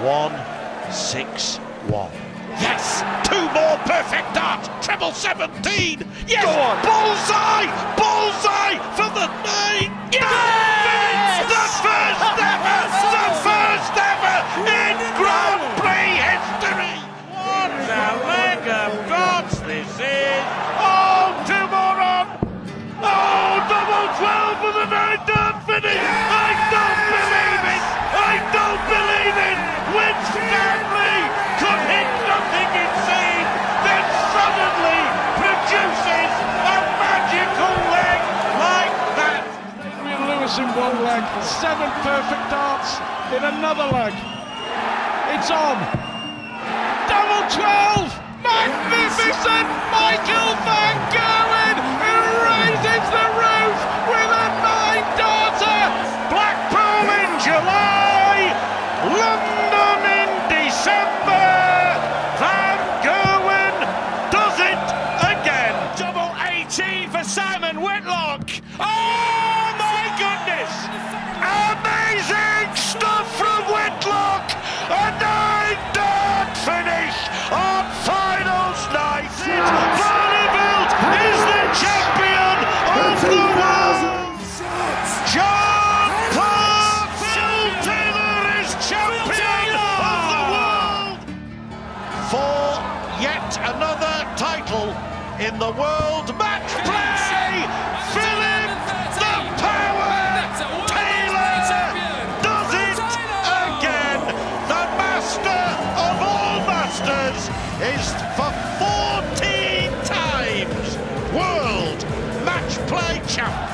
One, six, one. Yes! Two more perfect darts! Treble 17! Yes! Go on. Bullseye! Bullseye for the nine! Yes! The first ever! The first ever in Grand Prix history! What a leg of gods this is! One leg, seven perfect darts in another leg. It's on. Double 12! Magnificent! Michael Van Gerwen who raises the roof with a nine darter! Blackpool in July, London in December. Van Gerwen does it again. Double 18 for Simon Whitlock! Oh my! Amazing stuff from Whitlock. A nine-dart finish on finals night. Barneveld is the champion of the world. John Paul Taylor is champion of the world for yet another title in the world match play. Master of all masters is for 14 times world match play champion.